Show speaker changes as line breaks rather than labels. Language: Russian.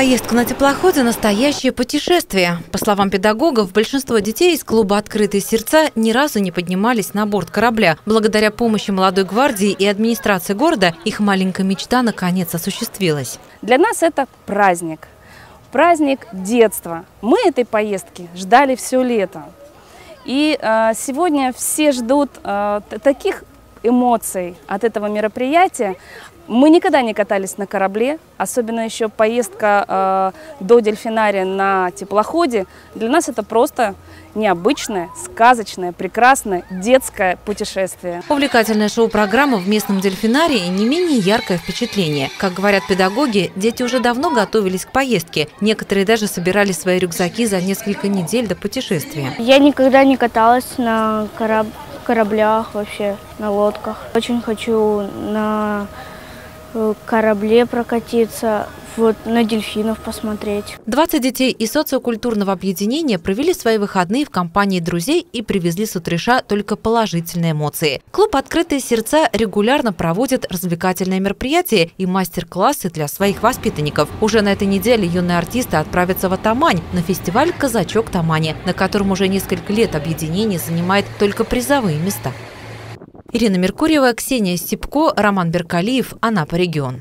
Поездка на теплоходе – настоящее путешествие. По словам педагогов, большинство детей из клуба «Открытые сердца» ни разу не поднимались на борт корабля. Благодаря помощи молодой гвардии и администрации города их маленькая мечта наконец осуществилась.
Для нас это праздник. Праздник детства. Мы этой поездки ждали все лето. И э, сегодня все ждут э, таких эмоций от этого мероприятия. Мы никогда не катались на корабле, особенно еще поездка э, до дельфинария на теплоходе. Для нас это просто необычное, сказочное, прекрасное детское путешествие.
Увлекательная шоу-программа в местном дельфинарии не менее яркое впечатление. Как говорят педагоги, дети уже давно готовились к поездке. Некоторые даже собирали свои рюкзаки за несколько недель до путешествия.
Я никогда не каталась на кораб кораблях вообще, на лодках. Очень хочу на Э, корабле прокатиться, вот на дельфинов посмотреть.
20 детей из социокультурного объединения провели свои выходные в компании друзей и привезли с утреша только положительные эмоции. Клуб «Открытые сердца» регулярно проводит развлекательные мероприятия и мастер-классы для своих воспитанников. Уже на этой неделе юные артисты отправятся в Атамань на фестиваль «Казачок Тамани», на котором уже несколько лет объединение занимает только призовые места. Ирина Меркурьева, Ксения Степко, Роман Беркалиев, Анапа регион.